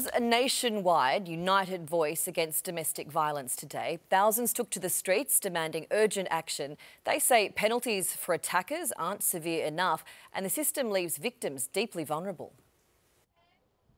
was a nationwide united voice against domestic violence today. Thousands took to the streets demanding urgent action. They say penalties for attackers aren't severe enough and the system leaves victims deeply vulnerable.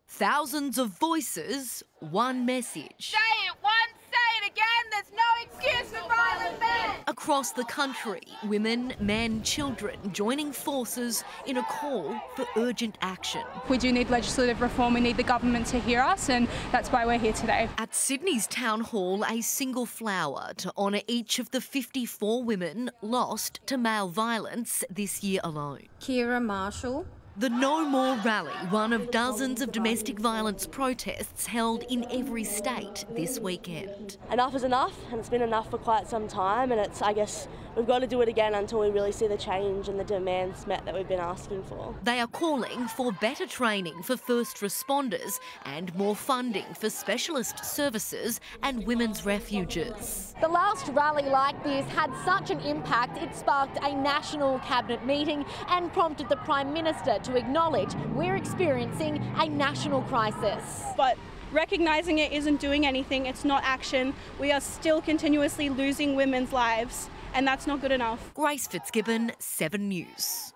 Thousands of voices, one message. Say it once, say it again. There's no excuse for violent men. Across the country, women, men, children joining forces in a call for urgent action. We do need legislative reform. We need the government to hear us, and that's why we're here today. At Sydney's Town Hall, a single flower to honour each of the 54 women lost to male violence this year alone. Kira Marshall, The No More rally, one of dozens of domestic violence protests held in every state this weekend. enough is enough and it's been enough for quite some time and it's I guess we've got to do it again until we really see the change and the demands met that we've been asking for. They are calling for better training for first responders and more funding for specialist services and women's refuges. The last rally like this had such an impact, it sparked a national cabinet meeting and prompted the Prime Minister to acknowledge we're experiencing a national crisis. But recognising it isn't doing anything, it's not action. We are still continuously losing women's lives, and that's not good enough. Grace Fitzgibbon, 7 News.